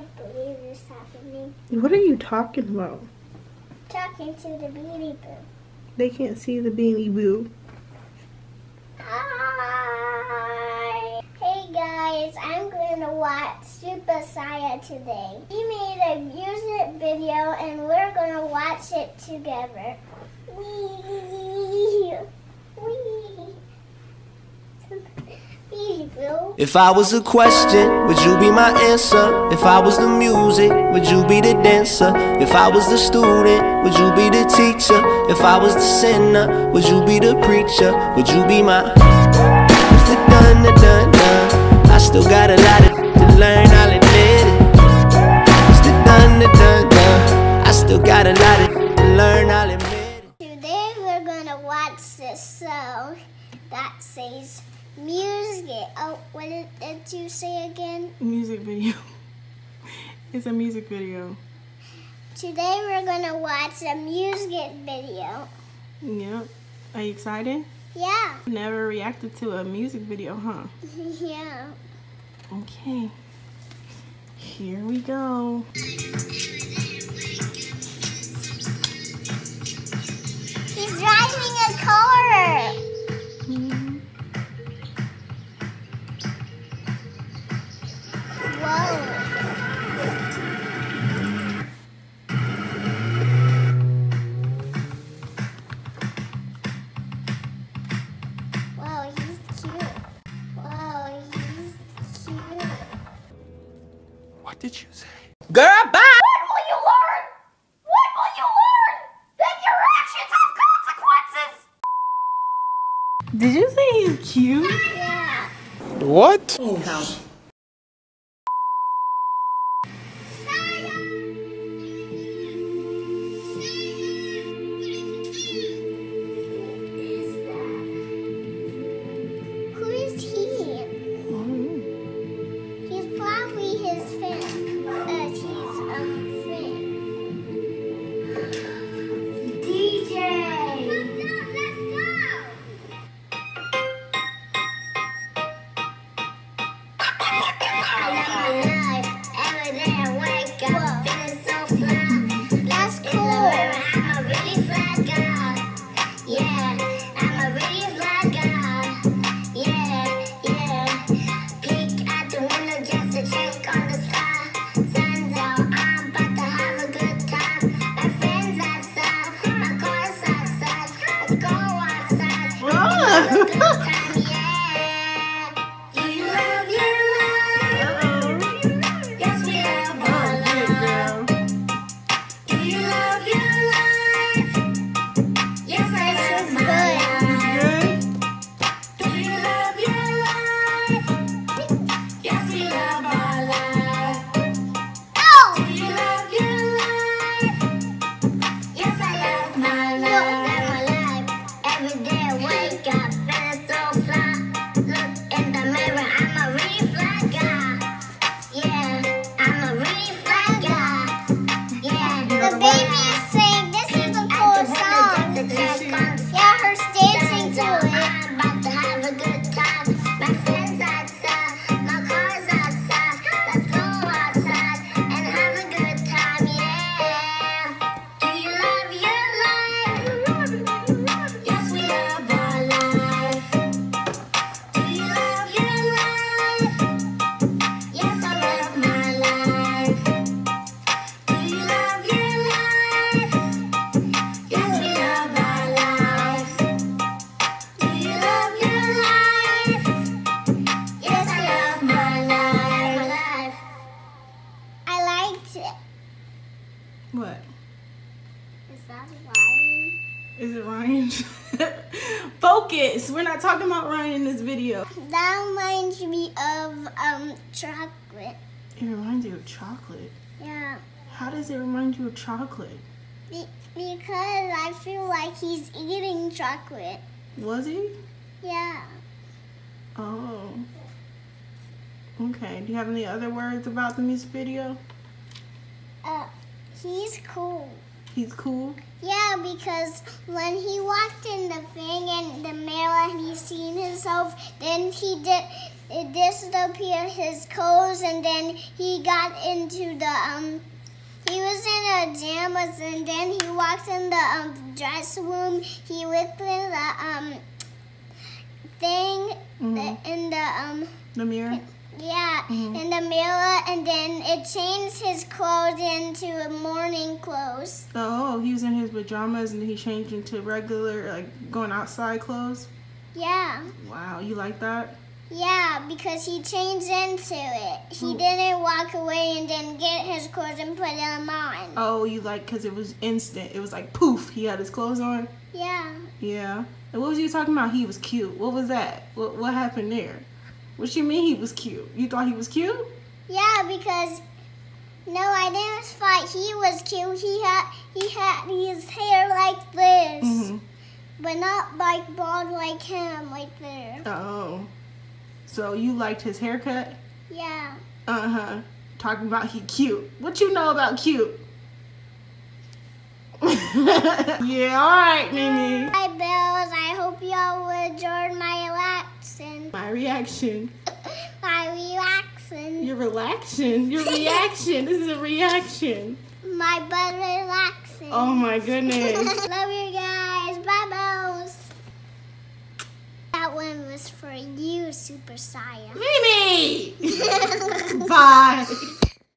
can't believe this happening. What are you talking about? Talking to the Beanie Boo. They can't see the beanie boo. Hi. Hey guys, I'm going to watch Super Siah today. He made a music video and we're going to watch it together. Wee. Wee. Beanie Boo. If I was a question, would you be my answer? If I was the music, would you be the dancer? If I was the student, would you be the teacher? If I was the sinner, would you be the preacher? Would you be my the done, the done, done? I still got a lot of to learn, I'll admit it. What's the done, the done, done? I still got a lot of to learn, I'll admit it. Today we're to watch this song that says music. Oh, what did, did you say again? Music video. It's a music video. Today we're going to watch a music video. Yep. Are you excited? Yeah, Never reacted to a music video, huh? yeah. Okay. Here we go. He's driving a car. What did you say? Girl, bye. When will you learn? When will you learn that your actions have consequences? Did you say he's cute? Yeah. What? Who you It. What? Is that Ryan? Is it Ryan? Focus. We're not talking about Ryan in this video. That reminds me of um chocolate. It reminds you of chocolate. Yeah. How does it remind you of chocolate? Be- because I feel like he's eating chocolate. Was he? Yeah. Oh. Okay. Do you have any other words about the music video? He's cool. He's cool. Yeah, because when he walked in the thing and the mirror and he seen himself, then he did, it disappeared his clothes, and then he got into the um. He was in a pajamas, and then he walked in the um dress room. He looked in the um thing Mhm. in the um The mirror. yeah Mhm. in the mirror, and then it changed his clothes into morning clothes. Oh, he was in his pajamas and he changed into regular, like going outside clothes. Yeah. Wow, you like that? Yeah, because he changed into it. He Hmm. didn't walk away and then get his clothes and put them on. Oh, you like because it was instant. It was like poof, he had his clothes on. Yeah. Yeah. And what was you talking about? He was cute. What was that? What what happened there? What you mean he was cute? You thought he was cute? Yeah, because no, I didn't thought he was cute. He had he had his hair like this, Mm-hmm. but not like bald like him, like there. Oh. So you liked his haircut? Yeah. Uh huh. Talking about he cute. What you know about cute? yeah, all right, Mimi. Hi, Bills. I hope y'all enjoyed my reaction. My reaction. My relaxing. Your relaxation. Your reaction. This is a reaction. My butt relaxing. Oh my goodness. Love you guys. Bye, Bells. That one was for you, Super Siah. Mimi! Bye.